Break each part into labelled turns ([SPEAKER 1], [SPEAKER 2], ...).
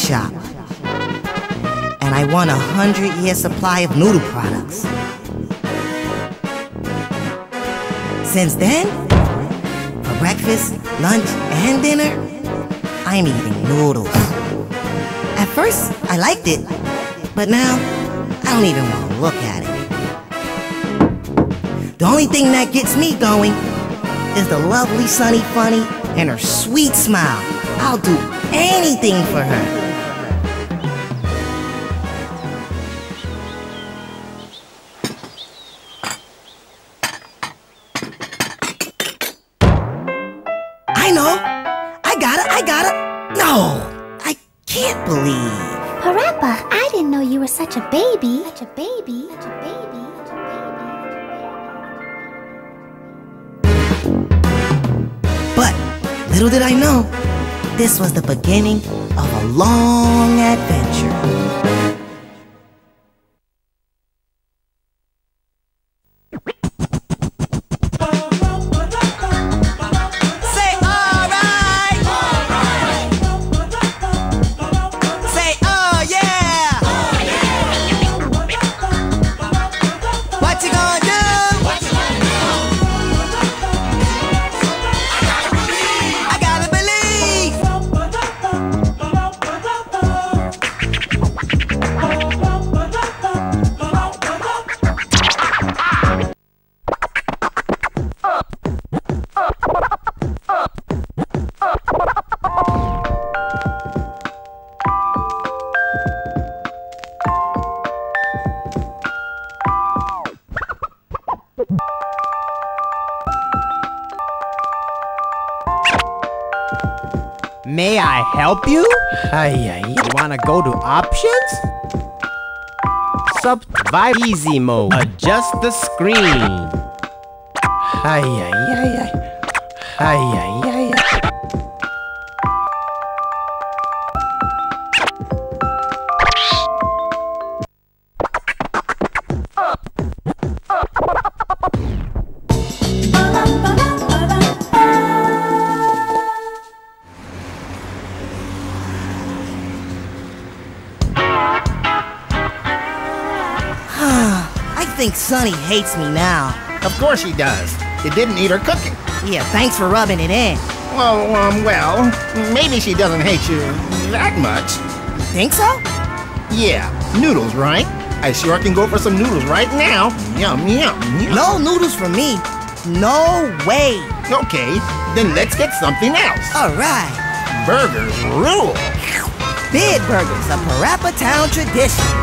[SPEAKER 1] shop. And I won a hundred year supply of noodle products. Since then, for breakfast, lunch, and dinner, I'm eating noodles. At first, I liked it, but now, I don't even want to look at it. The only thing that gets me going is the lovely Sunny Funny and her sweet smile. I'll do anything for her. Little did I know, this was the beginning of a long adventure.
[SPEAKER 2] May I help you?
[SPEAKER 3] Ay, ay,
[SPEAKER 2] You wanna go to options? Subdivide easy mode. Adjust the screen.
[SPEAKER 3] ay, ay, ay, ay. Ay, ay,
[SPEAKER 1] think Sunny hates me now.
[SPEAKER 4] Of course she does. You didn't eat her cooking.
[SPEAKER 1] Yeah, thanks for rubbing it in.
[SPEAKER 4] Well, um, well, maybe she doesn't hate you that much.
[SPEAKER 1] Think so?
[SPEAKER 4] Yeah, noodles, right? I sure can go for some noodles right now. Yum, yum, yum.
[SPEAKER 1] No noodles for me. No way.
[SPEAKER 4] Okay, then let's get something else.
[SPEAKER 1] All right.
[SPEAKER 4] Burgers rule.
[SPEAKER 1] Beard Burgers, a Parappa Town tradition.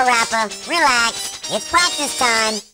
[SPEAKER 5] Parappa, relax. It's practice time.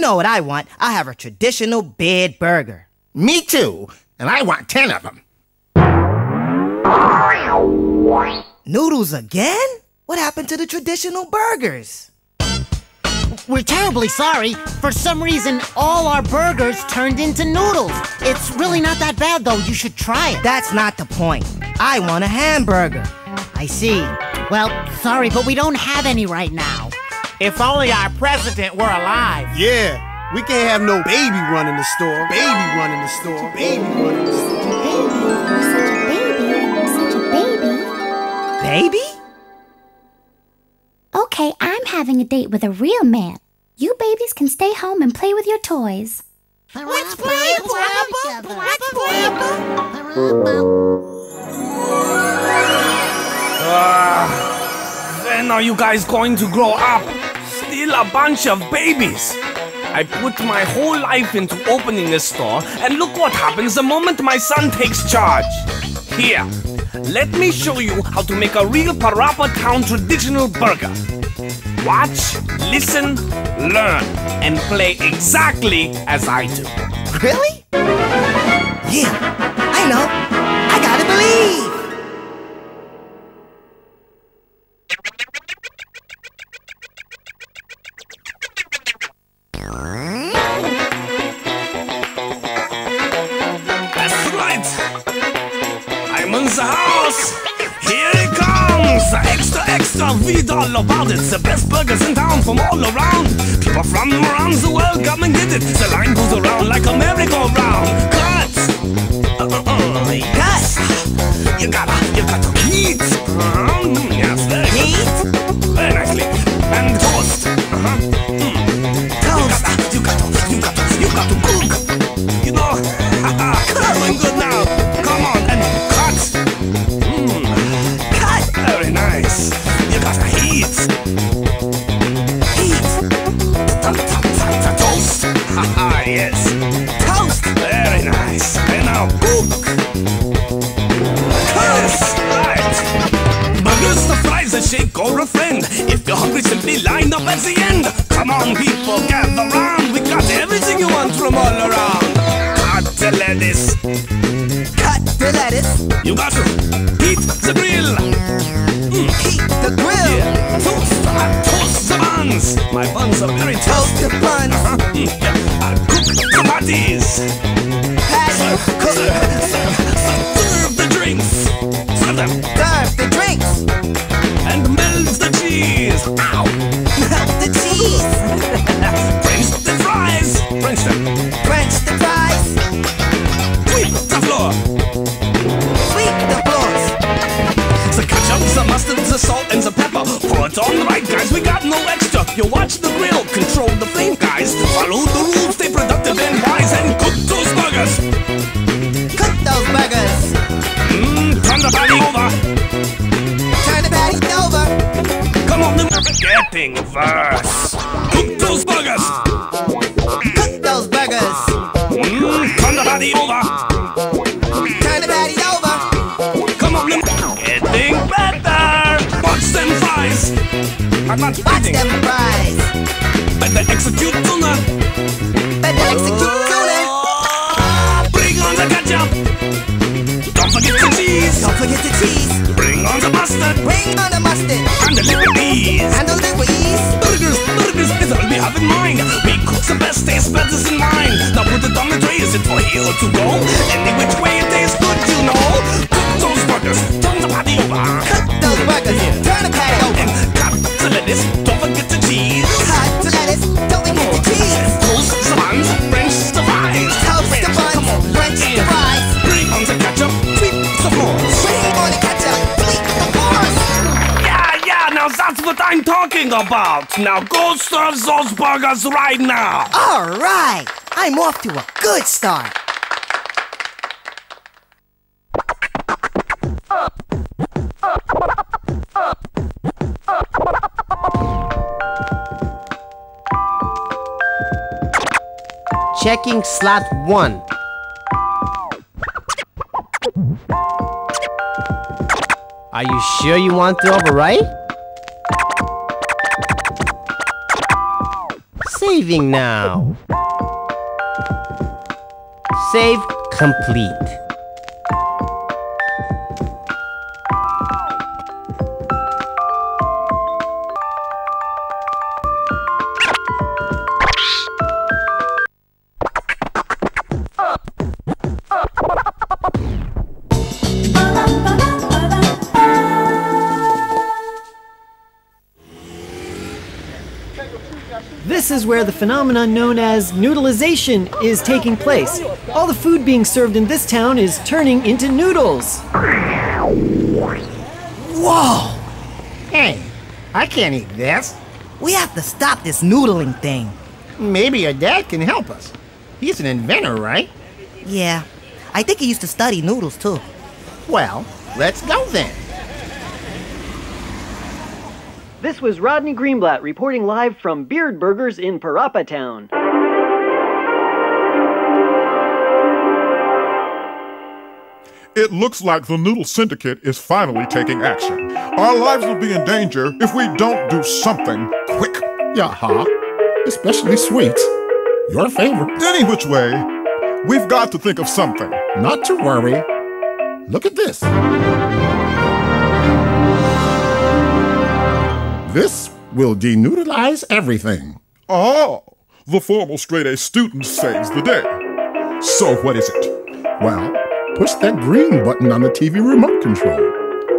[SPEAKER 1] Know what I want. I have a traditional Beard burger.
[SPEAKER 4] Me too, and I want ten of them.
[SPEAKER 1] Noodles again? What happened to the traditional burgers?
[SPEAKER 6] We're terribly sorry. For some reason, all our burgers turned into noodles. It's really not that bad, though. You should try it.
[SPEAKER 1] That's not the point. I want a hamburger.
[SPEAKER 6] I see. Well, sorry, but we don't have any right now. If only our president were alive.
[SPEAKER 7] Yeah, we can't have no baby running the store. Baby running the store. Baby running the store.
[SPEAKER 8] Baby, such a baby, such a baby.
[SPEAKER 9] Baby?
[SPEAKER 8] Okay, I'm having a date with a real man. You babies can stay home and play with your toys.
[SPEAKER 6] Let's play, Parappa! Let's play,
[SPEAKER 10] Ah, when are you guys going to grow up? A bunch of babies. I put my whole life into opening this store, and look what happens the moment my son takes charge. Here, let me show you how to make a real Parappa Town traditional burger. Watch, listen, learn, and play exactly as I do.
[SPEAKER 9] Really? Yeah, I know. I gotta believe.
[SPEAKER 10] That's right. I'm in the house. Here it comes. Extra, extra. Read all about it. The best burgers in town from all around. People from around the world come and get it. The line goes around like a merry-go-round. Cut. Uh, uh, uh. Yes. You gotta, you gotta heat. Uh-huh. Mm, Yes, very good. Very nicely. And toast. Uh-huh. Mm. Gotta, you cook. You know, doing good now. Come on and cut. Mm. Cut. Very nice. You gotta heat. Heat. Toast. Haha, yes. Toast. Very nice. And now cook. Yes, right. Burgers, the fries, a shake or a friend. If you're hungry, simply line up at the end. Come on, people, gather round. We got everything you want from all around. Cut the lettuce.
[SPEAKER 9] Cut the lettuce.
[SPEAKER 10] You got to heat the grill. Mm.
[SPEAKER 9] Heat the grill.
[SPEAKER 10] Yeah. Toast, uh, toast the buns. My buns are very toast.
[SPEAKER 9] Toast the buns.
[SPEAKER 10] Uh-huh. Mm, yeah. Uh, cook the patties.
[SPEAKER 9] Patty.
[SPEAKER 10] Serve, serve, serve, serve the drinks. Serve them
[SPEAKER 9] Serve
[SPEAKER 10] On right, guys. We got no extra. You watch the grill, control the flame, guys. Follow the rules, stay productive and wise, and cook those burgers.
[SPEAKER 9] Cook those burgers.
[SPEAKER 10] Mmm, turn the patty over.
[SPEAKER 9] Turn the patty over.
[SPEAKER 10] Come on, the getting verse. Cook those burgers.
[SPEAKER 9] Cook those burgers.
[SPEAKER 10] Mmm, turn the patty over. I'm not
[SPEAKER 9] Watch
[SPEAKER 10] eating.
[SPEAKER 9] them fries.
[SPEAKER 10] Better execute tuna.
[SPEAKER 9] Better execute tuna.
[SPEAKER 10] Oh, bring on the ketchup. Don't forget the cheese.
[SPEAKER 9] Don't forget the cheese.
[SPEAKER 10] Bring on the mustard.
[SPEAKER 9] Bring on the mustard.
[SPEAKER 10] And the liberties.
[SPEAKER 9] And the Louise.
[SPEAKER 10] Burgers, burgers is all we have in mind. We cook the best taste buds in mind. Now put it on the tray, is it for here to go? Any which way it tastes good, you know. Cook those burgers, turn the patty over.
[SPEAKER 9] Cook those burgers. Turn the patty over.
[SPEAKER 10] And cut the lettuce, don't forget the cheese.
[SPEAKER 9] Cut the lettuce. Don't forget the cheese.
[SPEAKER 10] Toast the buns, French the fries.
[SPEAKER 9] Toast the buns.
[SPEAKER 10] Come on,
[SPEAKER 9] French the
[SPEAKER 10] mm.
[SPEAKER 9] fries.
[SPEAKER 10] Bring on the ketchup, sweep the floors.
[SPEAKER 9] Bring on the ketchup. Sweep the floors.
[SPEAKER 10] Yeah, yeah, now that's what I'm talking about. Now go serve those burgers right now.
[SPEAKER 9] All right. I'm off to a good start.
[SPEAKER 2] Checking slot 1. Are you sure you want to overwrite? Saving now. Save complete.
[SPEAKER 11] Where the phenomenon known as noodleization is taking place. All the food being served in this town is turning into noodles.
[SPEAKER 1] Whoa!
[SPEAKER 12] Hey, I can't eat this.
[SPEAKER 1] We have to stop this noodling thing.
[SPEAKER 12] Maybe your dad can help us. He's an inventor, right?
[SPEAKER 1] Yeah, I think he used to study noodles too.
[SPEAKER 12] Well, let's go then.
[SPEAKER 11] This was Rodney Greenblatt reporting live from Beard Burgers in Parappa Town.
[SPEAKER 13] It looks like the Noodle Syndicate is finally taking action. Our lives will be in danger if we don't do something quick.
[SPEAKER 4] Yaha. Especially sweets. Your favorite.
[SPEAKER 13] Any which way, we've got to think of something.
[SPEAKER 4] Not to worry. Look at this. This will denoodleize everything.
[SPEAKER 13] Oh, the formal straight A student saves the day. So what is it?
[SPEAKER 4] Well, push that green button on the TV remote control.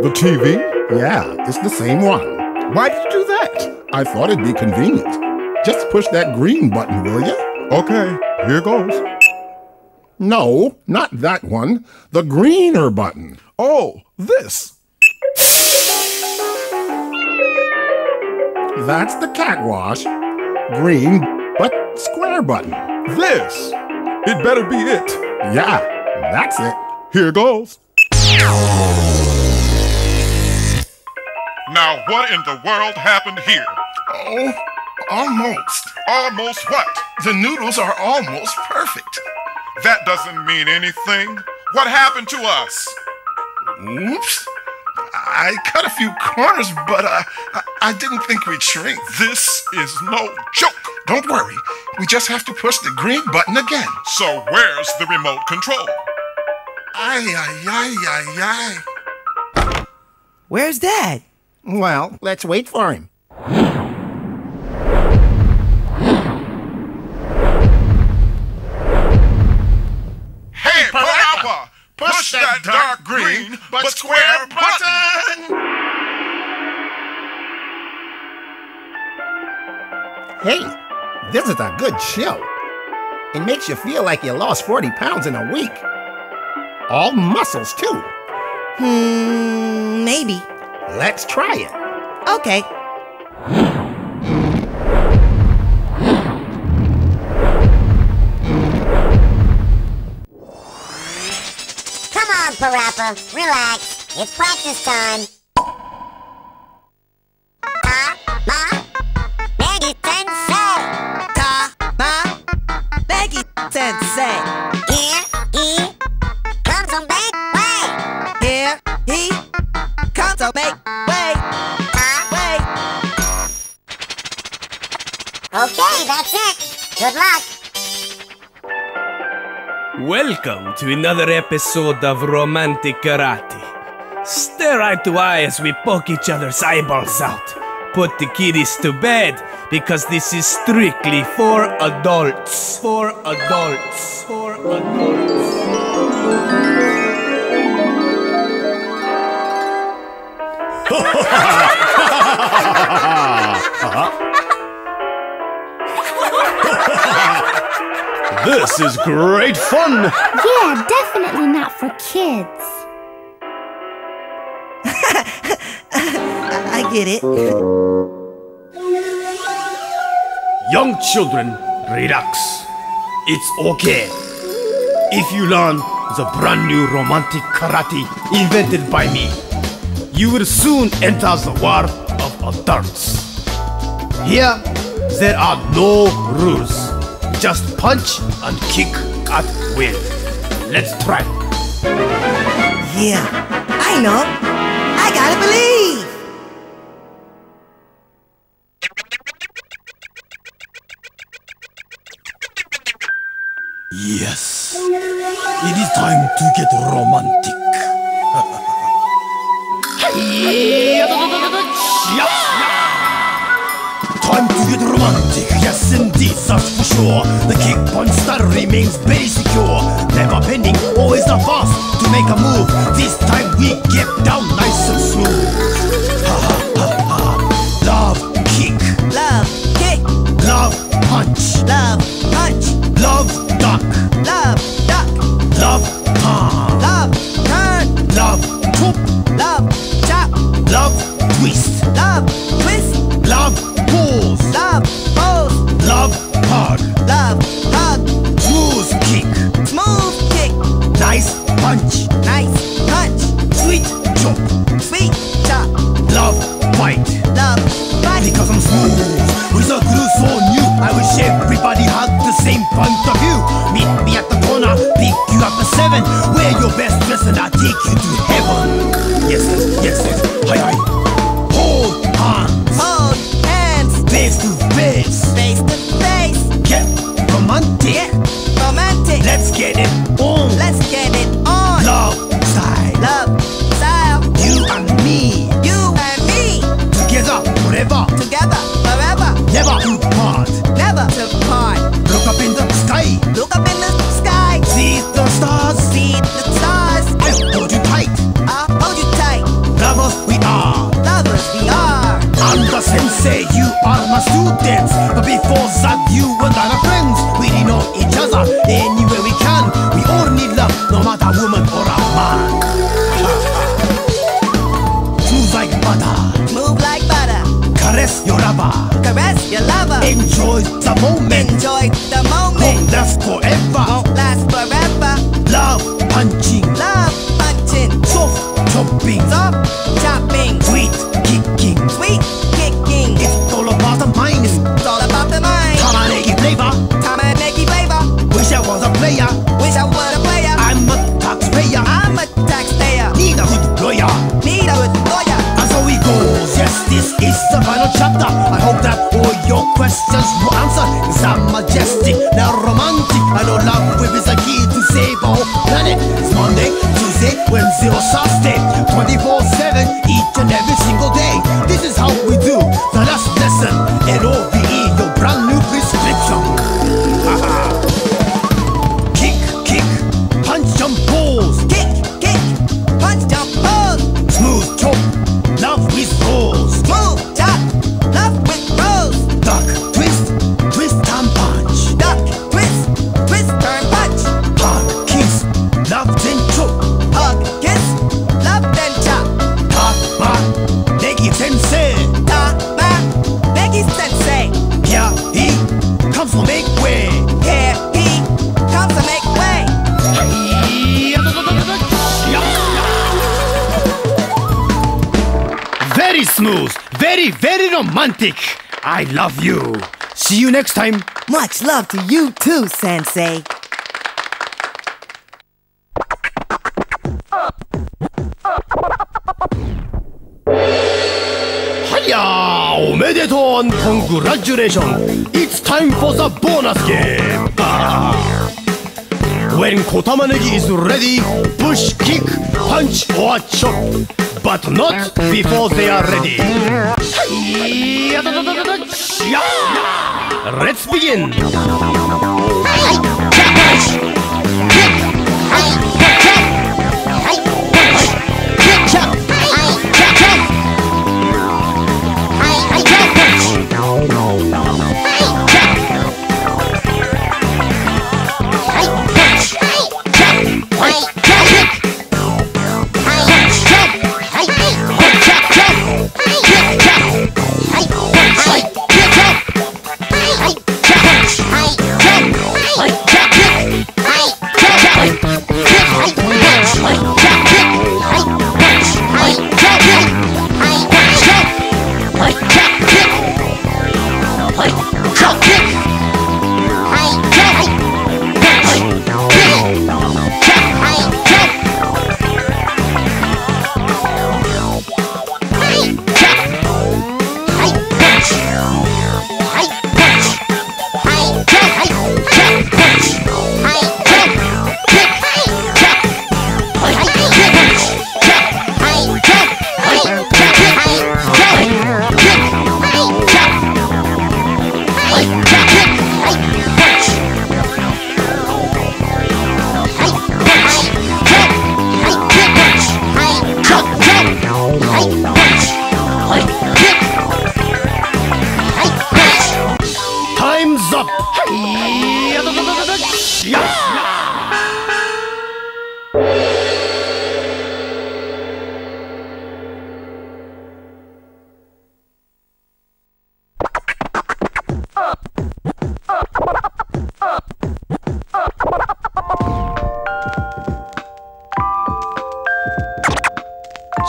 [SPEAKER 13] The TV?
[SPEAKER 4] Yeah, it's the same one.
[SPEAKER 13] Why did you do that?
[SPEAKER 4] I thought it'd be convenient. Just push that green button, will you?
[SPEAKER 13] Okay, here goes.
[SPEAKER 4] No, not that one. The greener button.
[SPEAKER 13] Oh, this.
[SPEAKER 4] That's the cat wash. Green, but square button.
[SPEAKER 13] This. It better be it.
[SPEAKER 4] Yeah, that's it.
[SPEAKER 13] Here goes. Now, what in the world happened here?
[SPEAKER 14] Oh, almost.
[SPEAKER 13] Almost what?
[SPEAKER 14] The noodles are almost perfect.
[SPEAKER 13] That doesn't mean anything. What happened to us?
[SPEAKER 14] Oops. I cut a few corners, but uh, I, I didn't think we'd shrink.
[SPEAKER 13] This is no joke.
[SPEAKER 14] Don't worry. We just have to push the green button again.
[SPEAKER 13] So where's the remote control?
[SPEAKER 14] Ay, ay, ay, ay, ay.
[SPEAKER 1] Where's Dad?
[SPEAKER 12] Well, let's wait for him.
[SPEAKER 13] Hey, Parappa! Push that dark green but square button!
[SPEAKER 12] Hey, this is a good show. It makes you feel like you lost 40 pounds in a week. All muscles, too.
[SPEAKER 1] Hmm, maybe.
[SPEAKER 12] Let's try it.
[SPEAKER 1] Okay.
[SPEAKER 5] Come on, Parappa. Relax. It's practice time. Good luck.
[SPEAKER 10] Welcome to another episode of Romantic Karate. Stare eye to eye as we poke each other's eyeballs out. Put the kiddies to bed because this is strictly for adults. For adults. For adults.
[SPEAKER 15] This is great fun!
[SPEAKER 8] Yeah, definitely not for kids.
[SPEAKER 1] I get it.
[SPEAKER 15] Young children, relax. It's okay. If you learn the brand new romantic karate invented by me, you will soon enter the world of adults. Here, there are no rules. Just punch and kick at will. Let's try.
[SPEAKER 1] Yeah, I know. I gotta believe.
[SPEAKER 15] Yes. It is time to get romantic. Time to get romantic, yes indeed, that's for sure. The kick punch style remains very secure. Never bending, always the fast to make a move. This time we get down nice and smooth. Ha ha ha ha. Love kick,
[SPEAKER 1] Love, kick,
[SPEAKER 15] love
[SPEAKER 16] Enough you.
[SPEAKER 15] See you next time.
[SPEAKER 5] Much love to you too, Sensei.
[SPEAKER 15] Omedeton! Congratulations! It's time for the bonus game! When Kotamanegi is ready, push, kick, punch, or chop, but not before they are ready. Yeah! Let's begin!
[SPEAKER 5] Hey! Kick! Hey!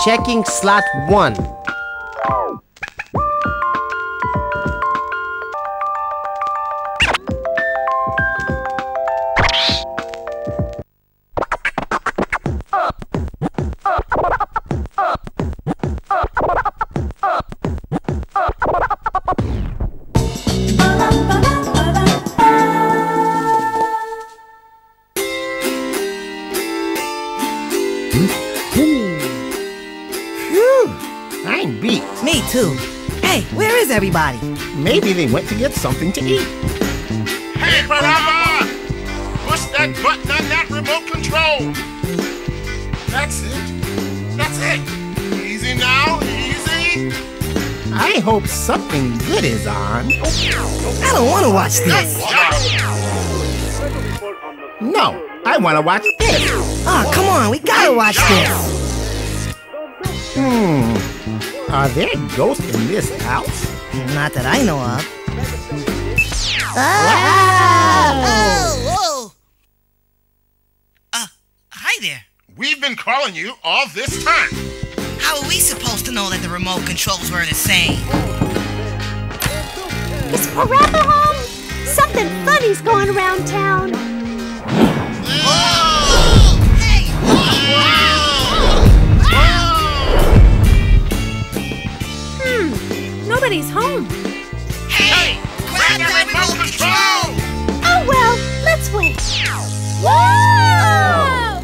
[SPEAKER 5] checking slot 1.
[SPEAKER 4] Maybe they went to get something to eat.
[SPEAKER 17] Hey, Parappa!
[SPEAKER 12] Push that button on that remote control! That's it. That's it. Easy now, easy.
[SPEAKER 4] I hope something good is on.
[SPEAKER 1] I don't want to watch this.
[SPEAKER 4] No, I want to watch this.
[SPEAKER 1] Oh, come on, we gotta watch this.
[SPEAKER 4] Hmm. Are there ghosts in this house?
[SPEAKER 1] Not that I know of. Ah!
[SPEAKER 18] Oh, whoa. Uh, hi there.
[SPEAKER 12] We've been calling you all this time.
[SPEAKER 18] How are we supposed to know that the remote controls were the same?
[SPEAKER 19] Is Parappa home? Something funny's going around town. Hmm, home.
[SPEAKER 18] Hey, grab that remote control!
[SPEAKER 19] Oh well, let's wait. Whoa!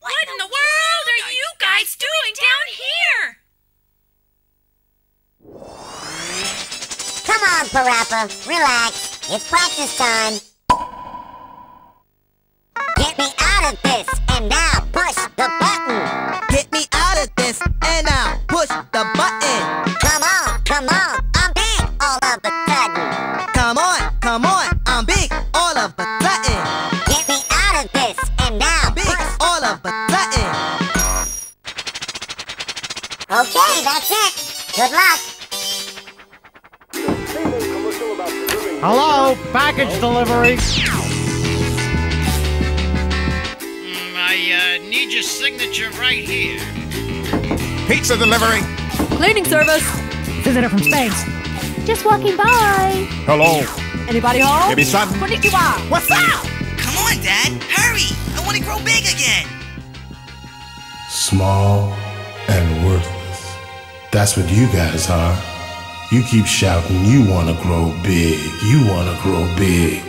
[SPEAKER 20] What in the world are you guys doing down here?
[SPEAKER 5] Come on, Parappa. Relax. It's practice time. Get me out of this, and now push the button.
[SPEAKER 9] Get me out of this, and now push the button.
[SPEAKER 5] Good luck.
[SPEAKER 6] Hello, package delivery.
[SPEAKER 21] I uh, need your signature right here.
[SPEAKER 12] Pizza delivery.
[SPEAKER 20] Cleaning service.
[SPEAKER 19] Visitor from space. Just walking by.
[SPEAKER 13] Hello.
[SPEAKER 20] Anybody home?
[SPEAKER 13] Give me some.
[SPEAKER 20] Konnichiwa.
[SPEAKER 18] What's up? Come on, Dad. Hurry. I want to grow big again.
[SPEAKER 22] Small and worthless. That's what you guys are. You keep shouting, you want to grow big. You want to grow big.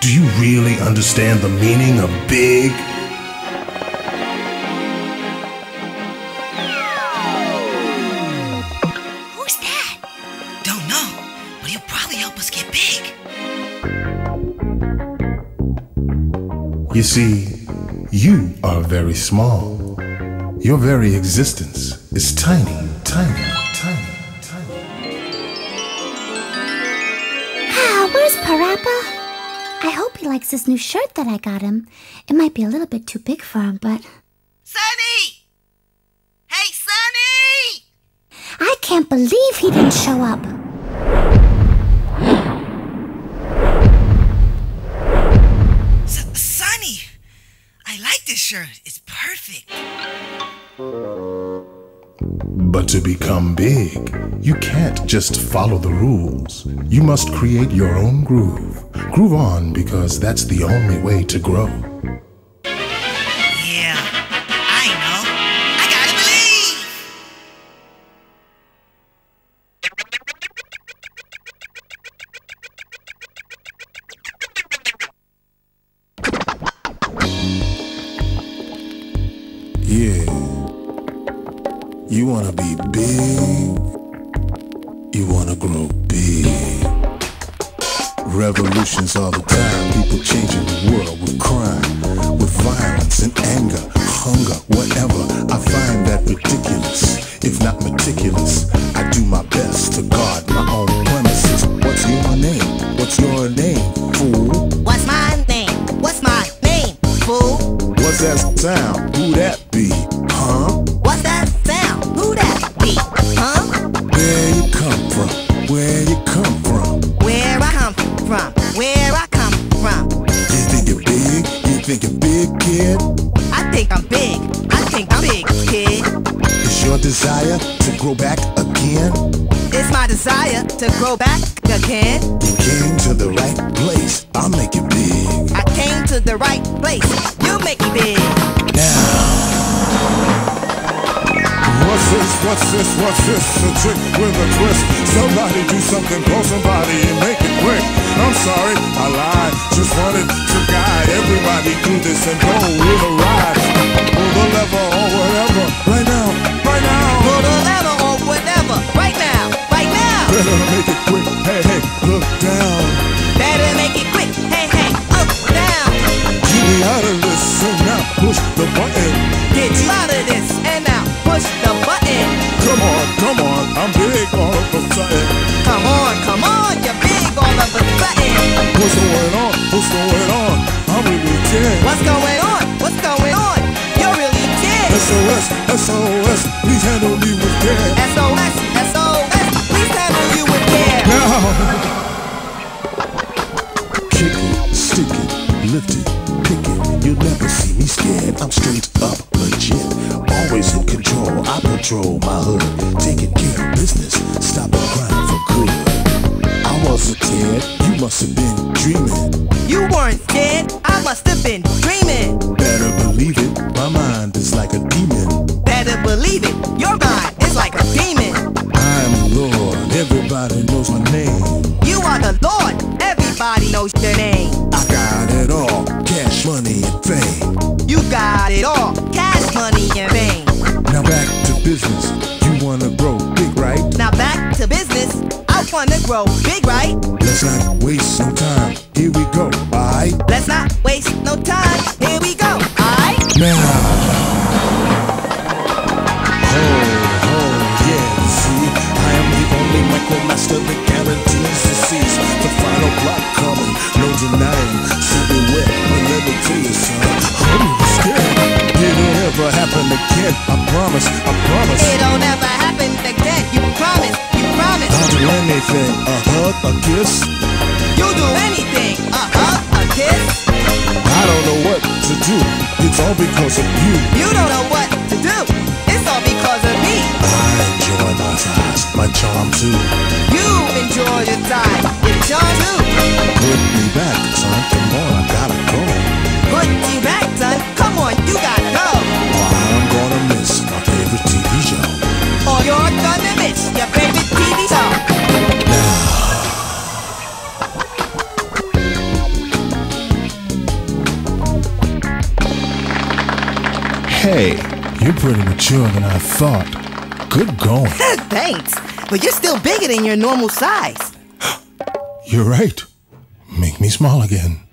[SPEAKER 22] Do you really understand the meaning of big?
[SPEAKER 18] Who's that? Don't know, but he'll probably help us get big.
[SPEAKER 22] You see, you are very small. Your very existence is tiny, tiny, tiny.
[SPEAKER 8] Ah, where's Parappa? I hope he likes this new shirt that I got him. It might be a little bit too big for him, but
[SPEAKER 18] Sunny! Hey, Sunny!
[SPEAKER 8] I can't believe he didn't show up.
[SPEAKER 18] S- Sunny! I like this shirt. It's perfect.
[SPEAKER 22] But to become big, you can't just follow the rules. You must create your own groove. Groove on because that's the only way to grow. You wanna be big. You wanna grow big. Revolutions all the time. People changing the world with crime, with violence and anger, hunger, whatever. I find that ridiculous, if not meticulous.
[SPEAKER 13] Something, call somebody and make it quick. I'm sorry, I lied. Just wanted to guide everybody through this and go with a ride.
[SPEAKER 22] eternally was care. because you.
[SPEAKER 9] You don't
[SPEAKER 22] pretty mature than I thought. Good going.
[SPEAKER 1] Thanks, but you're still bigger than your normal size.
[SPEAKER 22] you're right. Make me small again.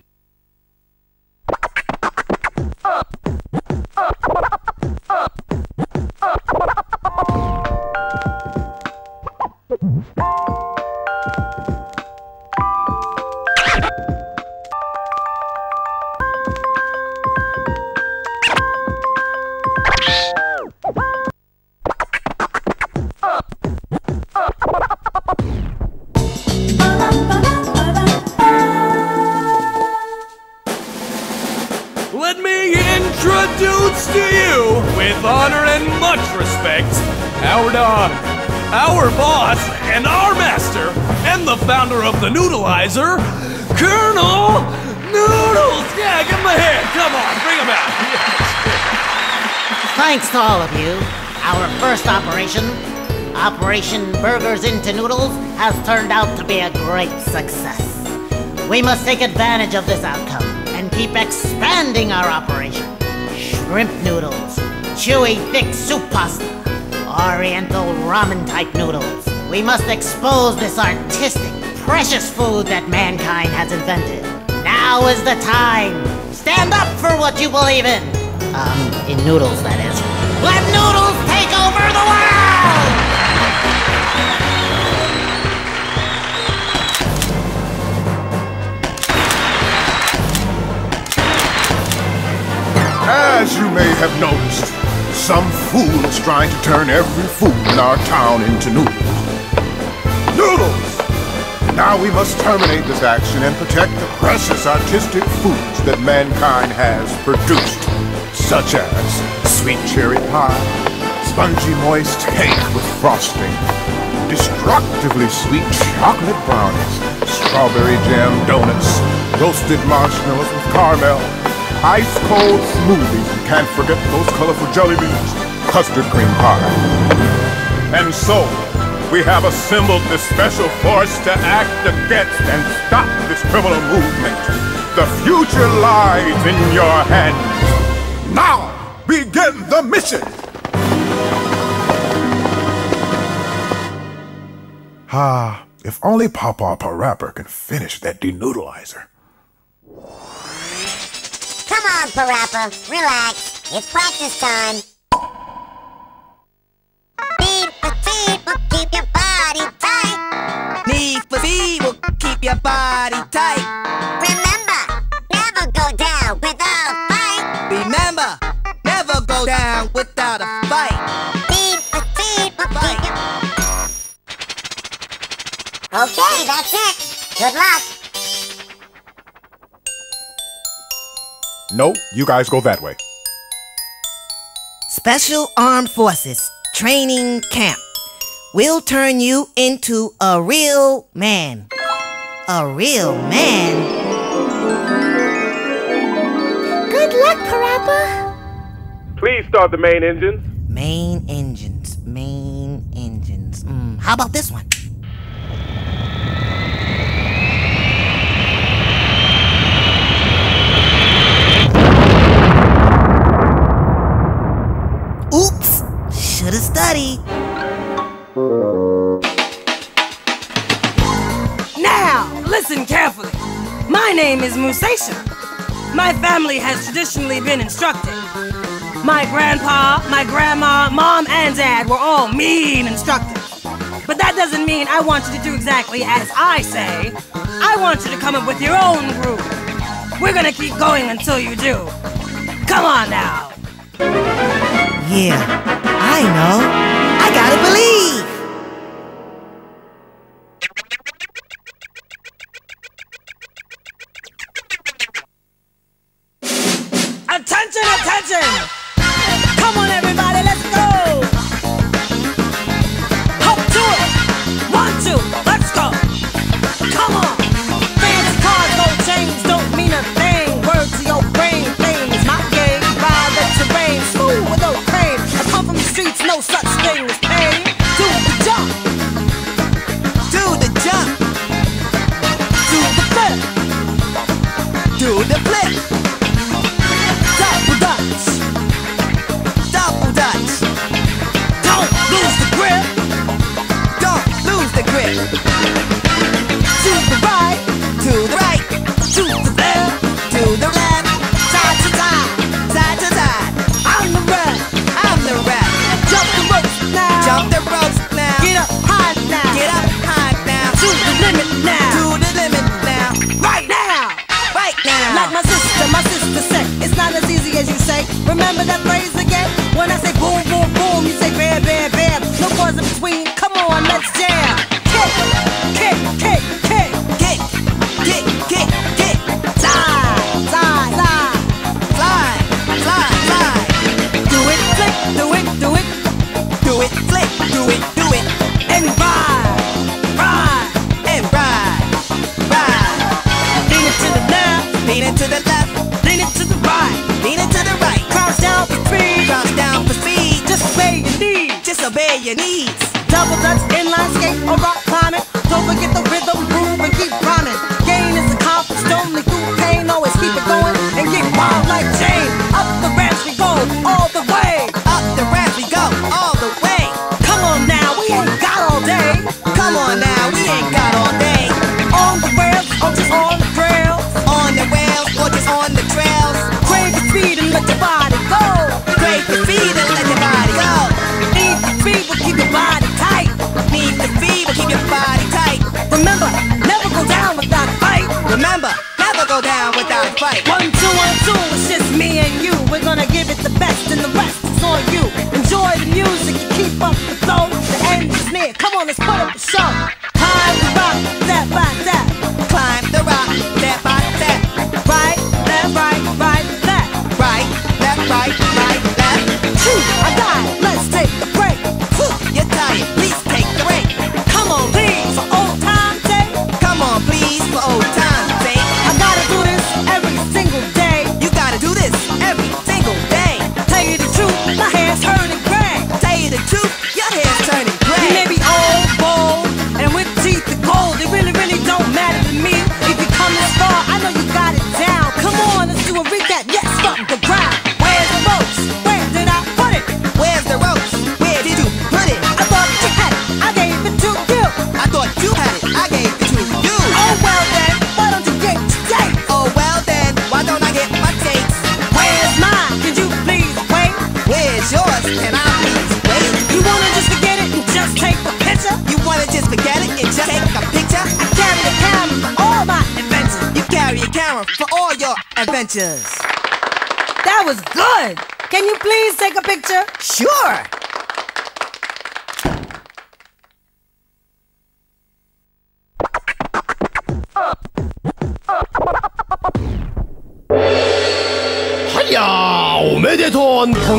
[SPEAKER 6] must take advantage of this outcome and keep expanding our operation. Shrimp noodles, chewy thick soup pasta, oriental ramen type noodles. We must expose this artistic, precious food that mankind has invented. Now is the time! Stand up for what you believe in! Um, in noodles, that is. Let noodles!
[SPEAKER 13] As you may have noticed, some fool is trying to turn every fool in our town into noodles. Noodles! Now we must terminate this action and protect the precious artistic foods that mankind has produced, such as sweet cherry pie, spongy moist cake with frosting, destructively sweet chocolate brownies, strawberry jam donuts, roasted marshmallows with caramel, ice cold smoothies. You can't forget those colorful jelly beans, custard cream pie. And so, we have assembled this special force to act against and stop this criminal movement. The future lies in your hands. Now, begin the mission! Ah, if only Papa Parappa can finish that denoodleizer
[SPEAKER 5] on, Parappa. Relax. It's practice time. Need for speed will keep your body tight.
[SPEAKER 9] Knee for speed will keep your body tight.
[SPEAKER 5] Remember, never go down without a fight.
[SPEAKER 9] Remember, never go down without a fight.
[SPEAKER 5] Need for speed will fight. keep your... Okay, that's it. Good luck.
[SPEAKER 13] No, you guys go that way.
[SPEAKER 23] Special Armed Forces Training Camp. We'll turn you into a real man. A real man?
[SPEAKER 8] Good luck, Parappa.
[SPEAKER 24] Please start the main engines.
[SPEAKER 23] Main engines, main engines. Mm, how about this one? to the study.
[SPEAKER 1] Now, listen carefully. My name is Moosesha. My family has traditionally been instructed. My grandpa, my grandma, mom, and dad were all mean instructors. But that doesn't mean I want you to do exactly as I say. I want you to come up with your own groove. We're gonna keep going until you do. Come on now.
[SPEAKER 23] Yeah, I know.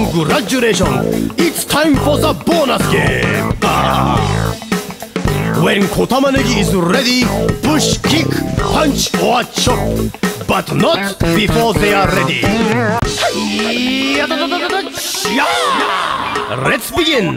[SPEAKER 5] Congratulations! It's time for the bonus game! When Kotamanegi is ready, push, kick, punch or chop. But not before they are ready. Hiya! Let's begin!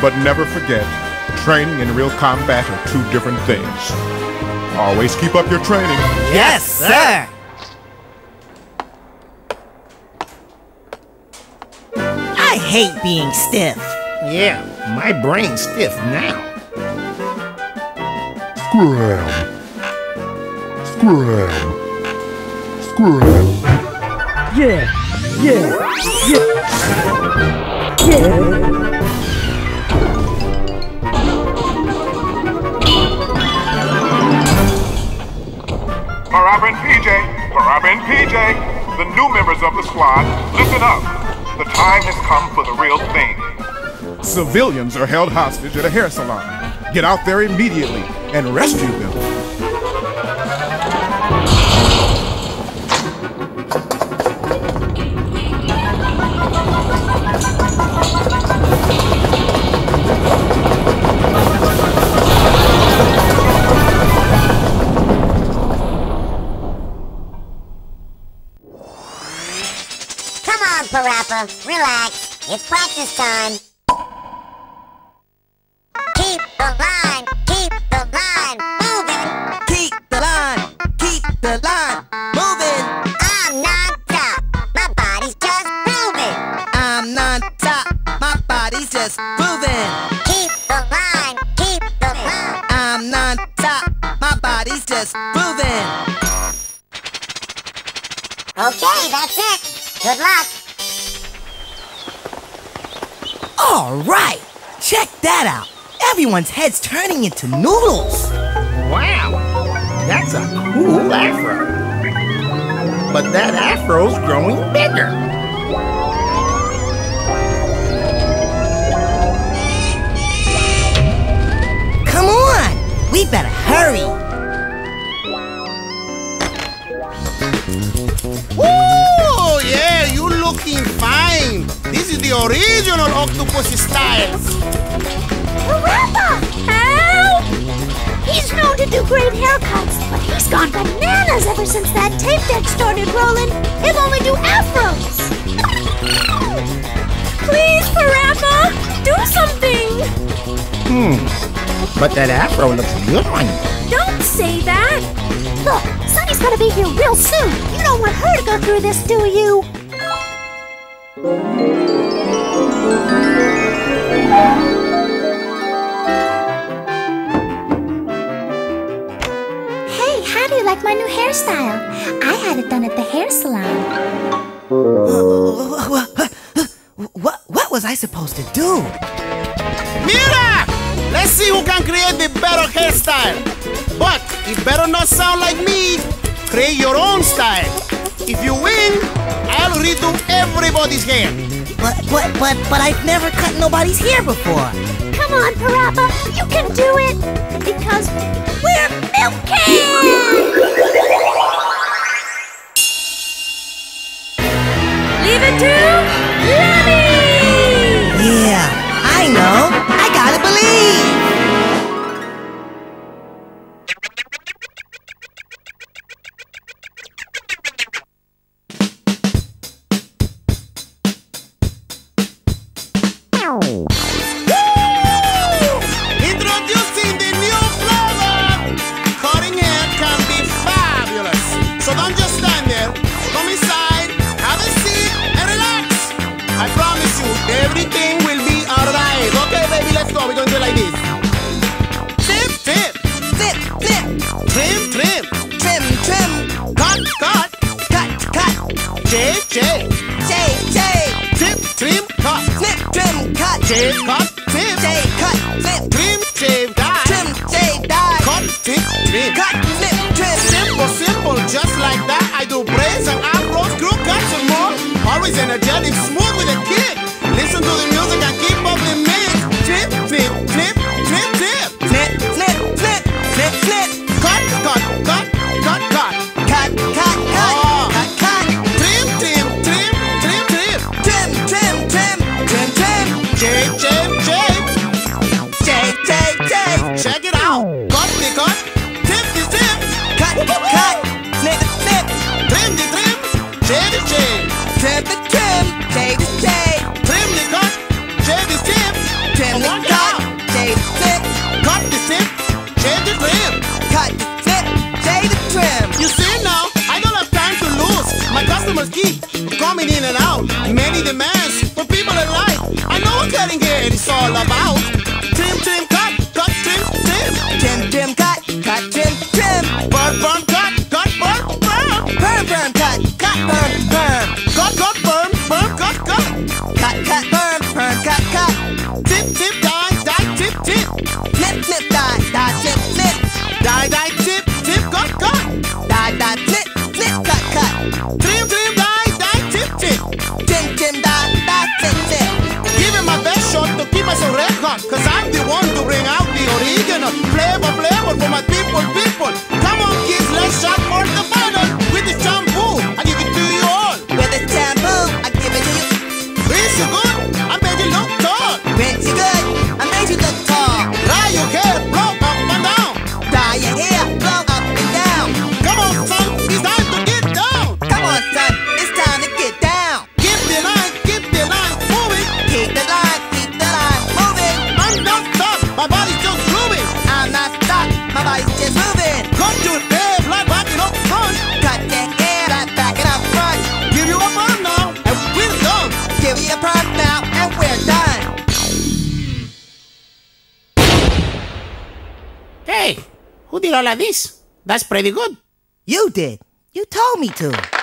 [SPEAKER 13] but never forget, training and real combat are two different things. Always keep up your training.
[SPEAKER 1] Yes, sir. I hate being stiff.
[SPEAKER 4] Yeah, my brain's stiff now.
[SPEAKER 25] Scram. Scram. Scram.
[SPEAKER 26] Yeah, yeah, yeah, yeah.
[SPEAKER 13] PJ, the new members of the squad, listen up. The time has come for the real thing. Civilians are held hostage at a hair salon. Get out there immediately and rescue
[SPEAKER 9] It's practice time.
[SPEAKER 1] That out. Everyone's head's turning into noodles.
[SPEAKER 4] Wow, that's a cool afro. But that afro's growing bigger.
[SPEAKER 1] Come on, we better hurry.
[SPEAKER 27] Oh, yeah, you looking fine. This is the original octopus styles.
[SPEAKER 19] Parappa! Help! He's known to do great haircuts, but he's gone bananas ever since that tape deck started rolling. He'll only do afros. Please, Parappa!
[SPEAKER 20] Do something!
[SPEAKER 12] Hmm. But that afro looks good on you.
[SPEAKER 20] Don't say that!
[SPEAKER 19] Look, Sunny's gonna be here real soon. You don't want her to go through this, do you? Like my new hairstyle? I had it done at the hair salon.
[SPEAKER 1] What, what was I supposed to do?
[SPEAKER 27] Mira! Let's see who can create the better hairstyle. But it better not sound like me. Create your own style. If you win, I'll redo everybody's hair.
[SPEAKER 1] But, but, but, but I've never cut nobody's hair before.
[SPEAKER 19] Come on, Parappa, you can do it! Because we're Milk
[SPEAKER 20] Leave it to
[SPEAKER 27] everything will be alright. Okay, baby, let's go. We're going to do it like this. Tip, tip. Tip, tip. Trim, trim. Trim, trim. Cut, cut. Cut, cut. Shave, shave. Shave, shave. Tip, trim, cut. Snip, trim, cut. Shave, cut. Tip, shave, cut. Snip, trim, shave, dye. Trim, shave, dye. Cut, tip, trim. Cut, snip, trim. Simple, simple, just like that. I do braids and afros, crew cuts and more. Always energetic, smooth with a kick. All about. Hey, who did all of this? That's pretty good.
[SPEAKER 1] You did. You told me to.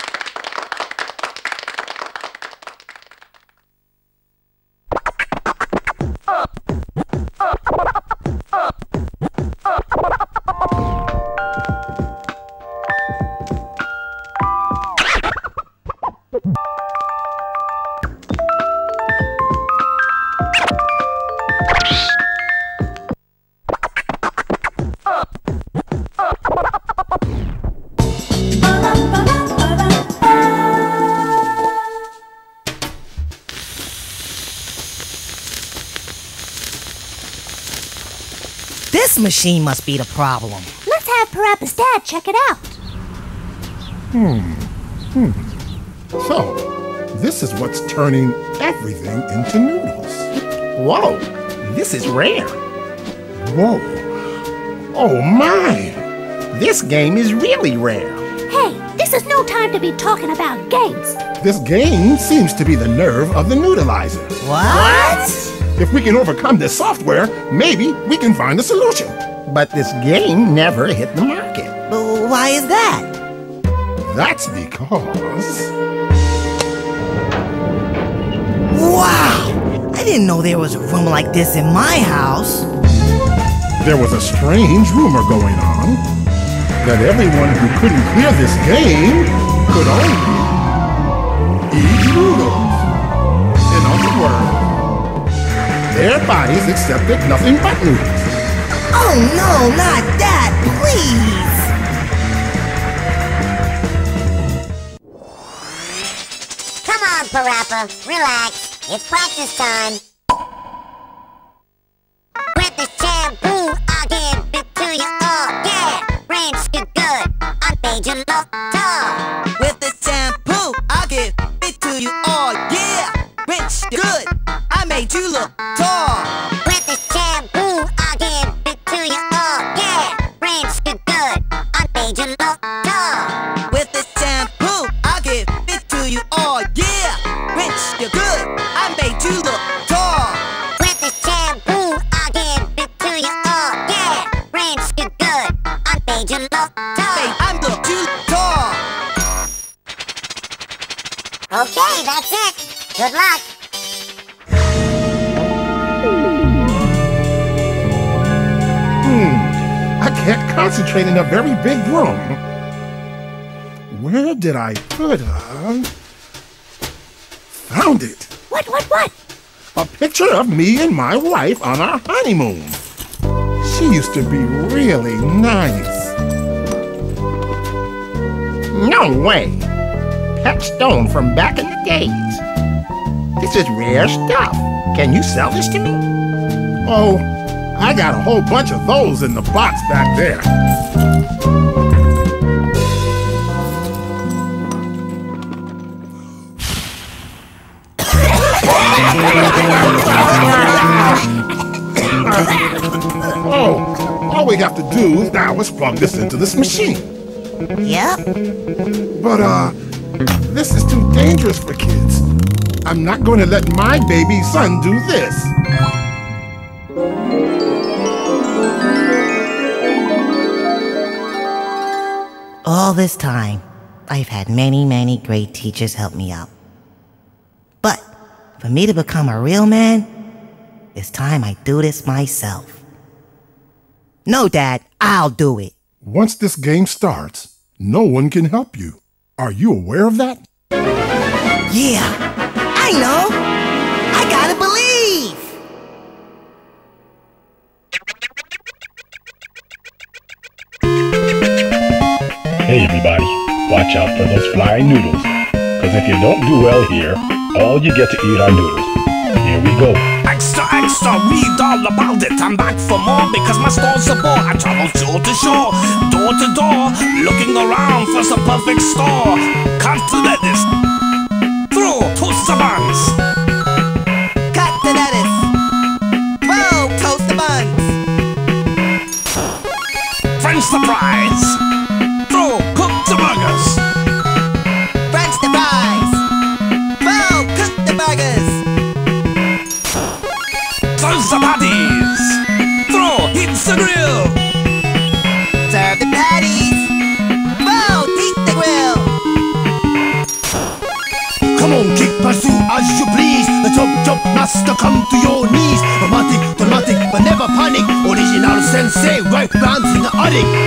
[SPEAKER 1] Machine must be the problem.
[SPEAKER 19] Let's have Parappa's dad check it out.
[SPEAKER 12] Hmm. Hmm. So, this is what's turning everything into noodles. Whoa, this is rare. Whoa. Oh my! This game is really rare.
[SPEAKER 19] Hey, this is no time to be talking about games.
[SPEAKER 4] This game seems to be the nerve of the noodleizer.
[SPEAKER 1] What?
[SPEAKER 4] If we can overcome this software, maybe we can find a solution.
[SPEAKER 12] But this game never hit the market.
[SPEAKER 1] But why is that?
[SPEAKER 4] That's because.
[SPEAKER 1] Wow! I didn't know there was a room like this in my house.
[SPEAKER 4] There was a strange rumor going on that everyone who couldn't clear this game could only bodies accepted nothing but noodles.
[SPEAKER 1] Oh no, not that, please!
[SPEAKER 5] Come on, Parappa. Relax. It's practice time. Okay, that's it. Good luck.
[SPEAKER 4] Hmm, I can't concentrate in a very big room. Where did I put her? Found it.
[SPEAKER 19] What, what, what?
[SPEAKER 4] A picture of me and my wife on our honeymoon. She used to be really nice.
[SPEAKER 12] No way. Pet stone from back in the days. This is rare stuff. Can you sell this to me?
[SPEAKER 4] Oh, I got a whole bunch of those in the box back there. Oh, all we have to do now is plug this into this machine.
[SPEAKER 1] Yep.
[SPEAKER 4] But, uh, this is too dangerous for kids. I'm not going to let my baby son do this.
[SPEAKER 1] All this time, I've had many, many great teachers help me out. But for me to become a real man, it's time I do this myself. No, Dad, I'll do it.
[SPEAKER 4] Once this game starts, no one can help you. Are you aware of that?
[SPEAKER 1] Yeah, I know. I gotta believe.
[SPEAKER 15] Hey everybody, watch out for those flying noodles. Cause if you don't do well here, all you get to eat are noodles. Here we go.
[SPEAKER 10] Extra, extra, read all about it. I'm back for more because my store's a bore. I travel shore to shore, door to door, looking around for some perfect store. Cut the lettuce, throw toaster buns.
[SPEAKER 9] Cut the lettuce. Twelve toaster buns.
[SPEAKER 10] French surprise, Throw hits the grill.
[SPEAKER 9] Serve the patties. Twelve heat the grill.
[SPEAKER 10] Come on, kick, pursue as you please. The chop chop master come to your knees. Romantic, dramatic, but never panic. Original sensei, right the attic.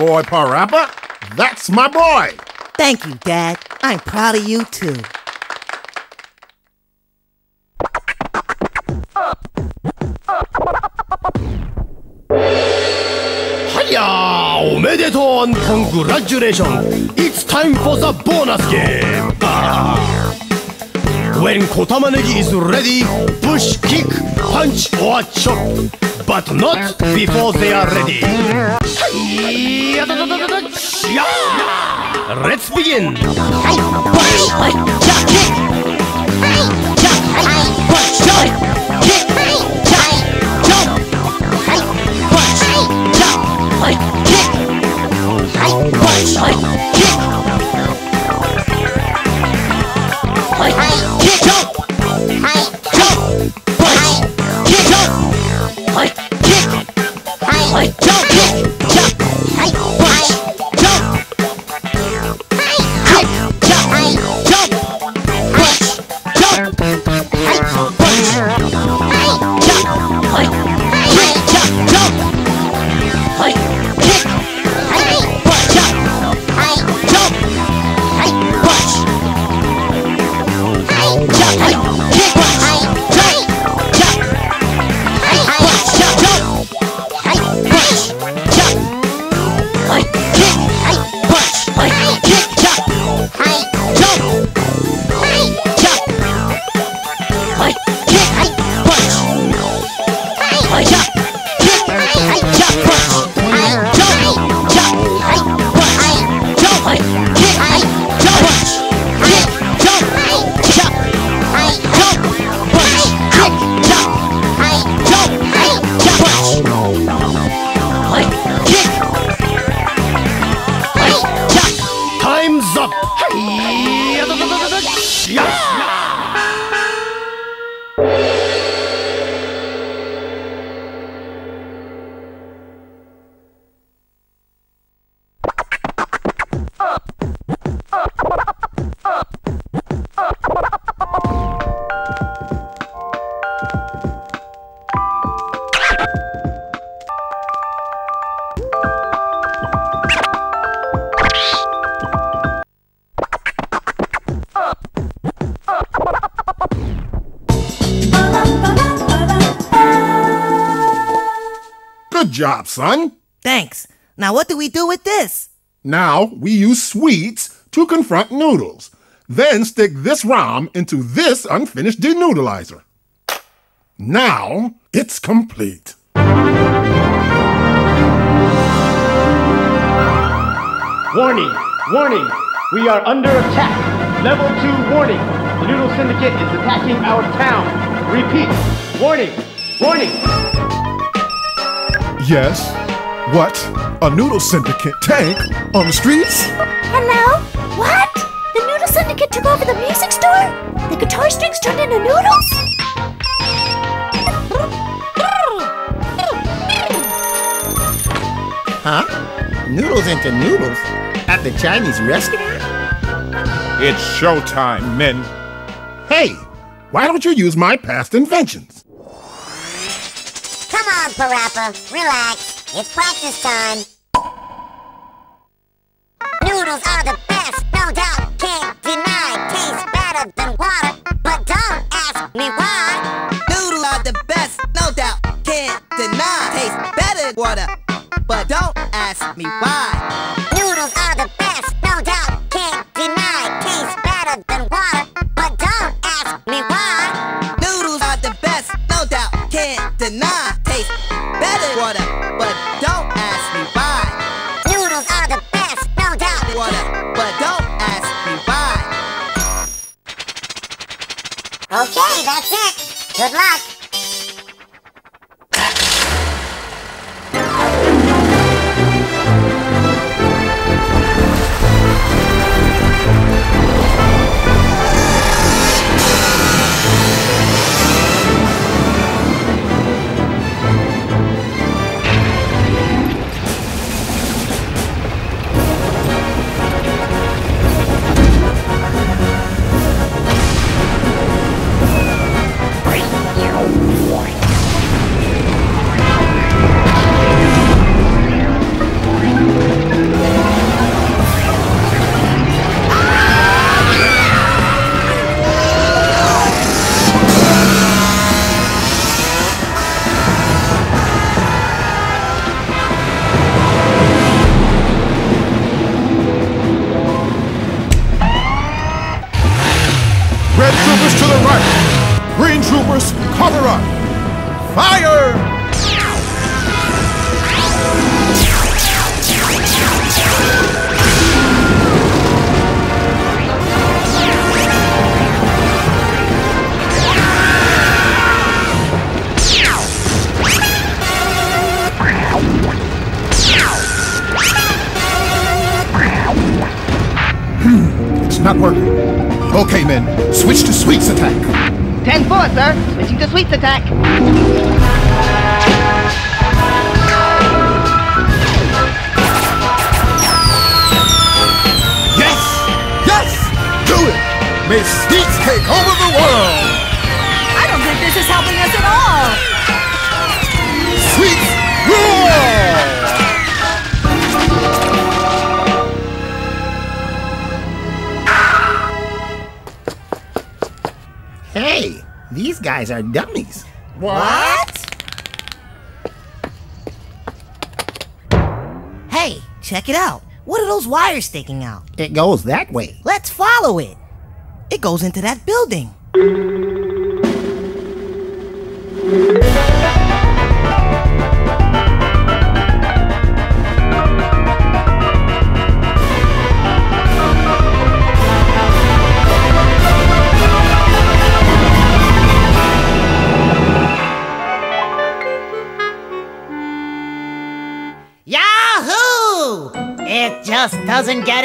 [SPEAKER 4] boy, Parappa. That's my boy.
[SPEAKER 1] Thank you, Dad. I'm proud of you, too.
[SPEAKER 15] Hiya! Omedeton! Congratulations! It's time for the bonus game! Ah. When Kotamanegi is ready, push, kick, punch, or chop. But not before they are ready. Let's begin. はい、はい、は
[SPEAKER 4] い、job, son.
[SPEAKER 1] Thanks. Now, what do we do with this?
[SPEAKER 4] Now, we use sweets to confront noodles. Then stick this ROM into this unfinished denoodleizer. Now, it's complete.
[SPEAKER 15] Warning! Warning! We are under attack! Level 2 warning! The Noodle Syndicate is attacking our town! Repeat! Warning! Warning!
[SPEAKER 4] Yes? What? A noodle syndicate tank on the streets?
[SPEAKER 19] Hello? What? The Noodle Syndicate took over the music store? The guitar strings turned into noodles?
[SPEAKER 12] Huh? Noodles into noodles? At the Chinese restaurant?
[SPEAKER 4] It's showtime, men.
[SPEAKER 12] Hey, why don't you use my past inventions?
[SPEAKER 5] On, Parappa, relax. It's practice time. Noodles are the best, no doubt, can't deny. Taste better than water, but don't ask me why.
[SPEAKER 9] Noodles are the best, no doubt. Can't deny. Taste better than water, but don't ask me why.
[SPEAKER 5] Okay, that's it. Good luck.
[SPEAKER 12] Are dummies.
[SPEAKER 1] What? Hey, check it out. What are those wires sticking out?
[SPEAKER 12] It goes that way.
[SPEAKER 1] Let's follow it. It goes into that building.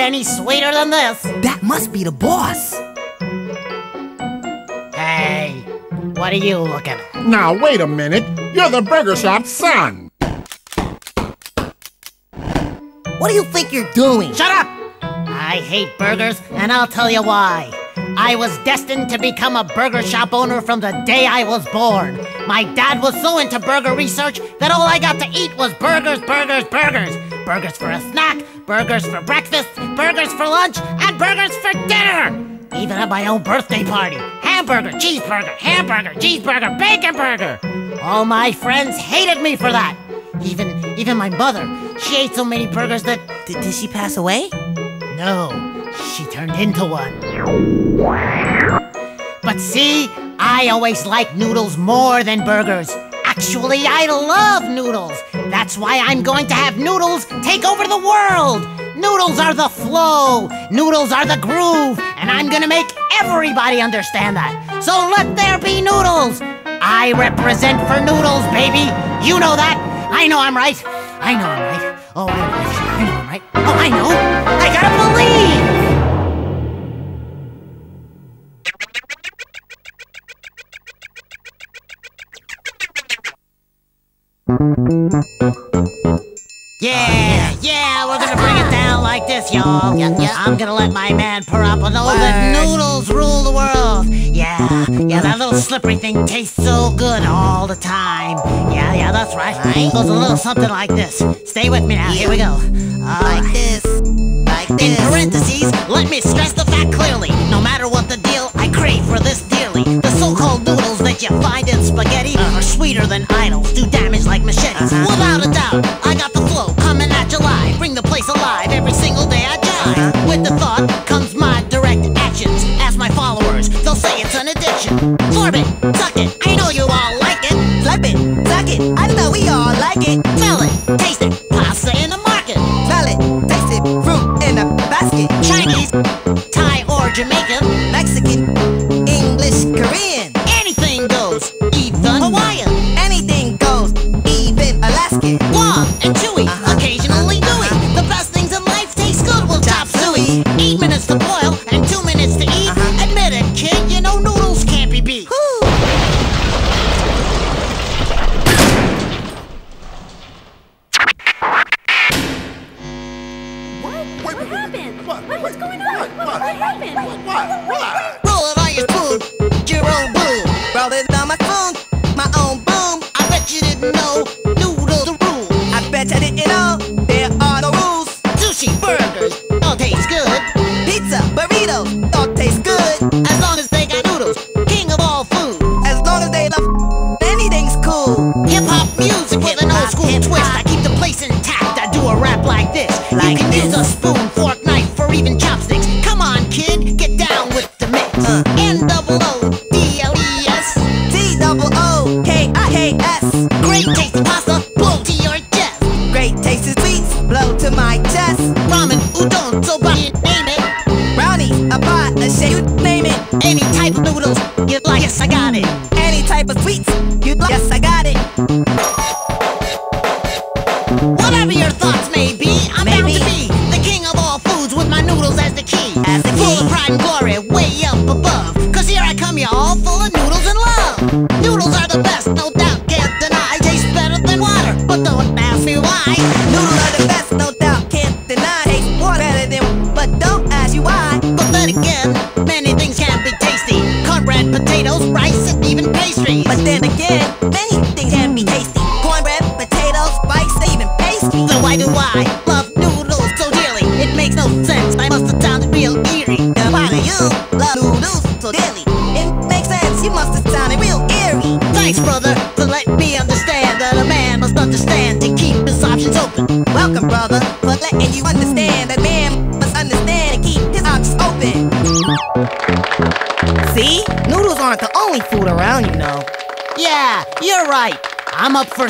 [SPEAKER 6] Any sweeter than this.
[SPEAKER 1] That must be the boss.
[SPEAKER 6] Hey, what are you looking at?
[SPEAKER 12] Now, wait a minute. You're the burger shop's son.
[SPEAKER 1] What do you think you're doing?
[SPEAKER 6] Shut up! I hate burgers, and I'll tell you why. I was destined to become a burger shop owner from the day I was born. My dad was so into burger research that all I got to eat was burgers, burgers, burgers. Burgers for a snack, burgers for breakfast, burgers for lunch, and burgers for dinner. Even at my own birthday party. Hamburger, cheeseburger, hamburger, cheeseburger, bacon burger. All my friends hated me for that. Even even my mother. She ate so many burgers that
[SPEAKER 1] Did, did she pass away?
[SPEAKER 6] no, she turned into one. But see, I always like noodles more than burgers. Actually, I love noodles. That's why I'm going to have noodles take over the world. Noodles are the flow, noodles are the groove, and I'm gonna make everybody understand that. So let there be noodles. I represent for noodles, baby. You know that. I know I'm right. I know I'm right. Oh, I'm right. I know I'm right. Oh, I know. I gotta believe. Yeah, yeah, we're gonna bring it down like this, y'all. Yeah, yeah. I'm gonna let my man that noodles rule the world. Yeah, yeah, that little slippery thing tastes so good all the time. Yeah, yeah, that's right. It goes a little something like this. Stay with me now. Here we go. like this. Like this. In parentheses, let me stress the fact clearly. No matter what the deal, I crave for this dearly. The so-called noodles that you find in spaghetti are sweeter than idols, do damage like machetes. Uh-huh. Without a doubt, I got the flow coming at you live. Bring the place alive every single day I jive. Uh-huh. With the thought comes my direct actions. Ask my followers, they'll say it's an addiction. Florb it, suck it, I know you all like it. Flip it, suck it, I know we all like it. Smell it, taste it, pasta in the market. Smell it, taste it, fruit in a basket. Chinese, Thai or Jamaican, Mexican, English, Korean.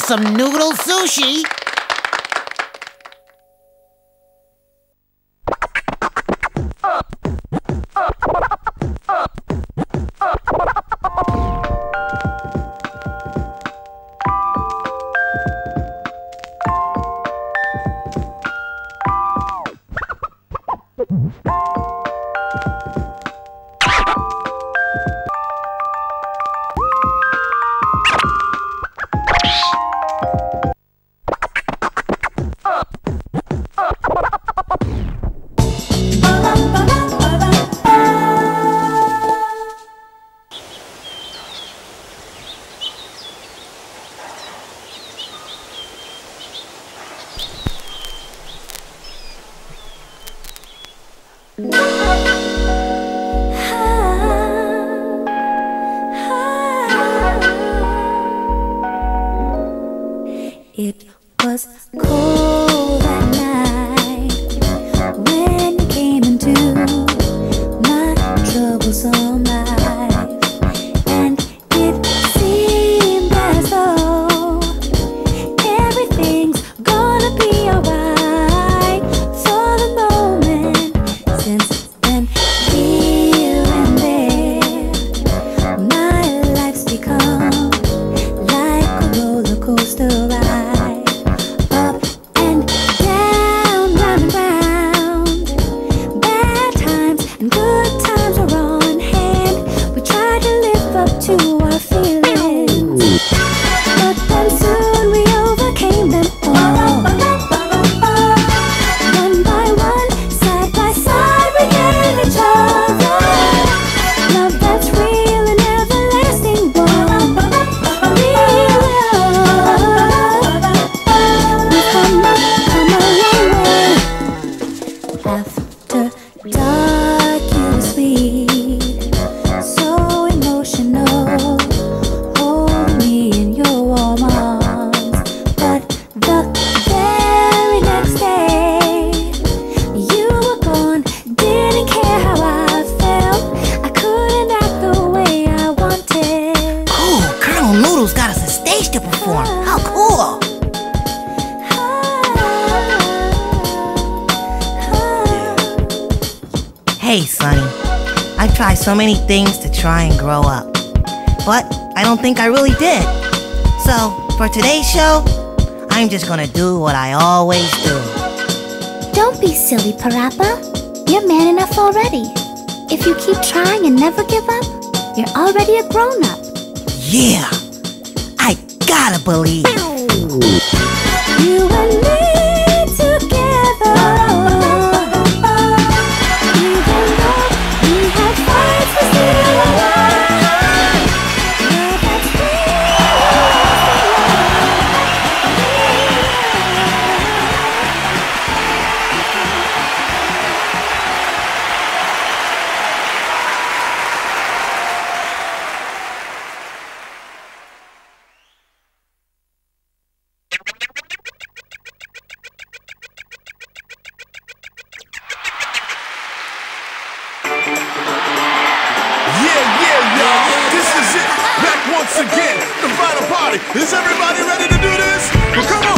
[SPEAKER 6] Some noodle sushi.
[SPEAKER 28] Was cold that night gonna
[SPEAKER 1] do what I always do.
[SPEAKER 8] Don't be silly, Parappa. You're man enough already. If you keep trying and never give up, you're already a grown-up.
[SPEAKER 1] Yeah! I gotta believe!
[SPEAKER 13] once again, the final party. Is everybody ready to do this? Well, come on.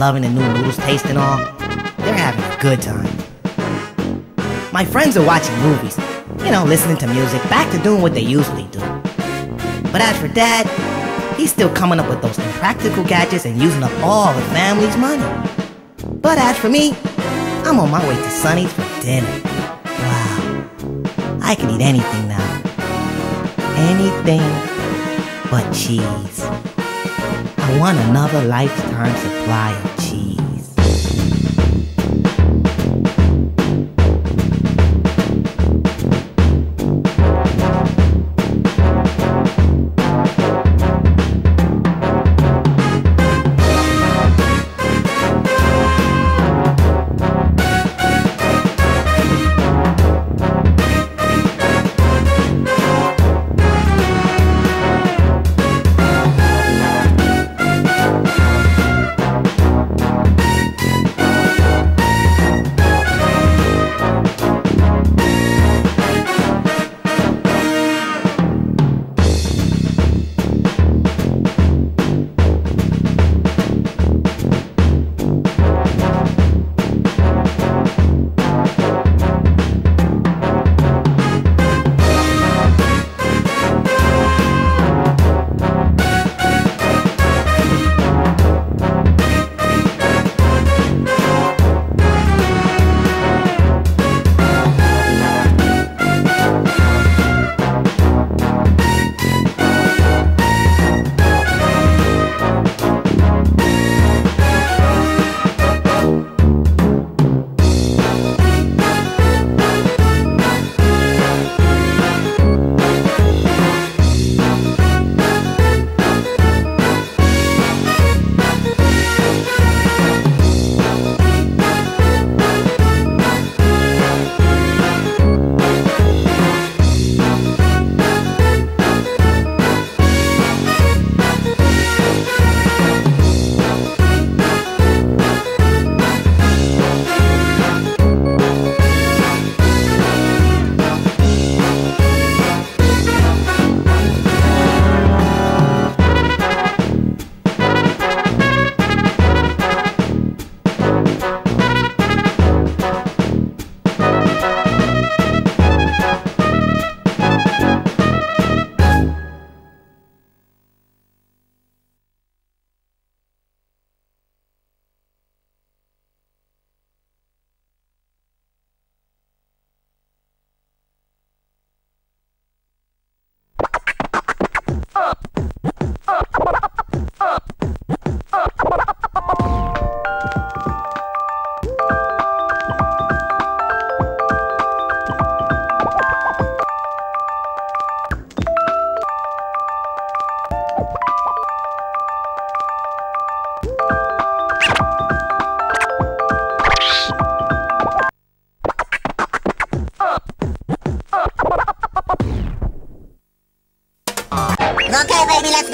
[SPEAKER 1] loving the new noodles taste and all. They're having a good time. My friends are watching movies, you know, listening to music, back to doing what they usually do. But as for Dad, he's still coming up with those impractical gadgets and using up all the family's money. But as for me, I'm on my way to Sunny's for dinner. Wow. I can eat anything now. Anything but cheese. I want another lifetime supply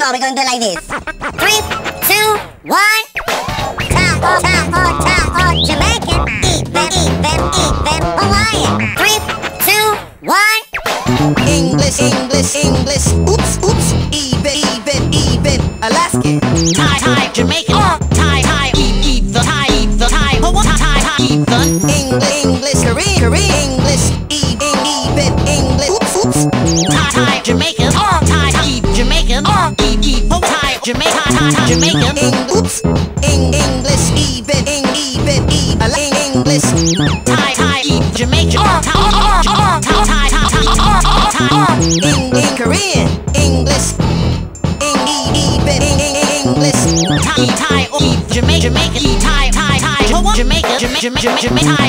[SPEAKER 6] probably going to do like this. 没劲，没菜。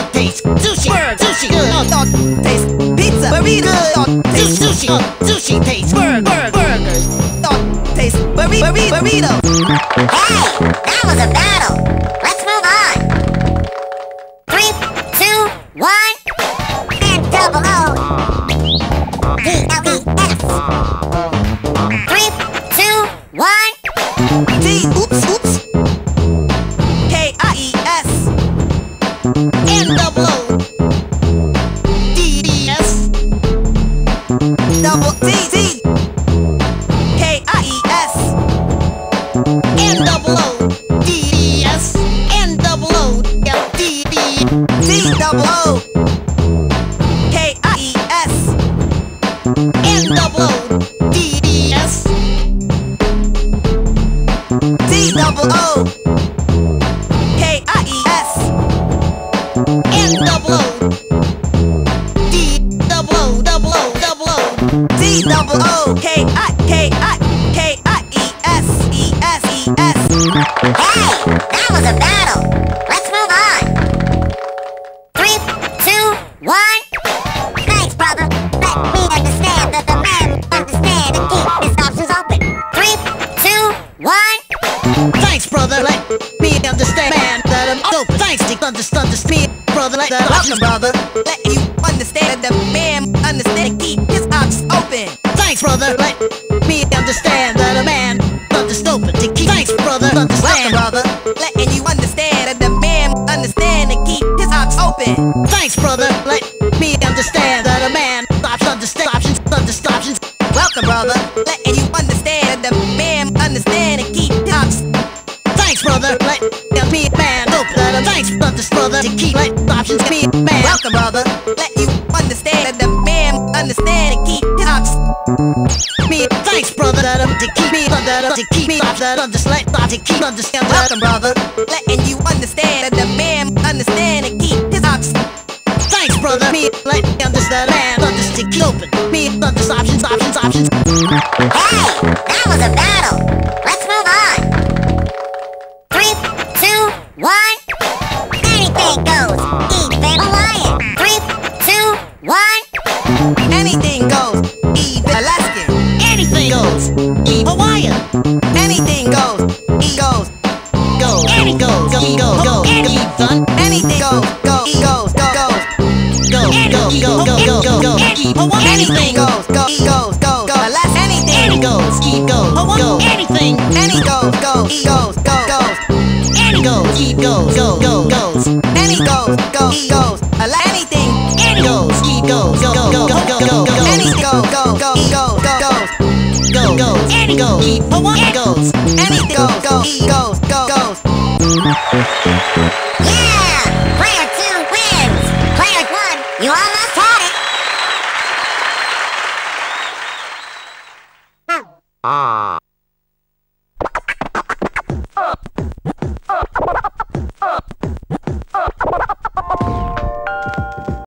[SPEAKER 6] Hot taste.
[SPEAKER 29] Sushi.
[SPEAKER 30] Bird.
[SPEAKER 29] Sushi. Good. Taste.
[SPEAKER 30] Pizza.
[SPEAKER 9] Burrito. Hot taste. Sushi. Sushi taste. burger, burger. Burgers. Taste. Burrito.
[SPEAKER 6] Burrito. that
[SPEAKER 9] up to keep me off that understand, to keep understand that I'm brother.